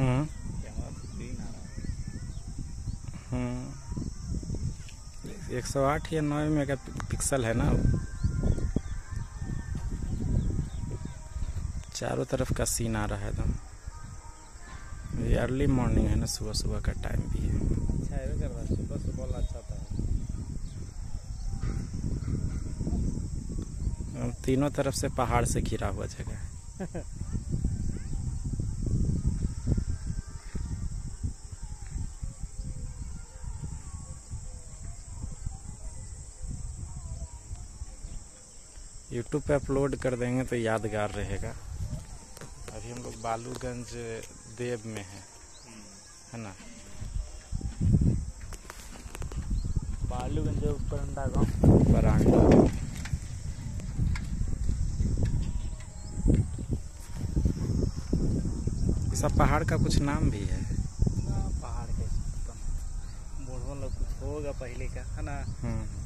Mm-hmm. Mm-hmm. एक सौ आठ या नौ मेगा पिक्सल है ना? चारों तरफ़ का सीन आ रहा है एकदम। ये अर्ली मॉर्निंग है ना सुबह सुबह का टाइम भी है। अच्छा सुबह सुबह अच्छा था तीनों तरफ़ से पहाड़ से घिरा हुआ जगह है। यूट्यूब पे अपलोड कर देंगे तो यादगार रहेगा। अभी हम लोग बालूगंज देव में हैं है ना? बालूगंज परंडा गाँव। बरांडा सब पहाड़ का कुछ नाम भी है। पहाड़ के बूढ़ों लोग कुछ होगा पहले का है ना? हम्म।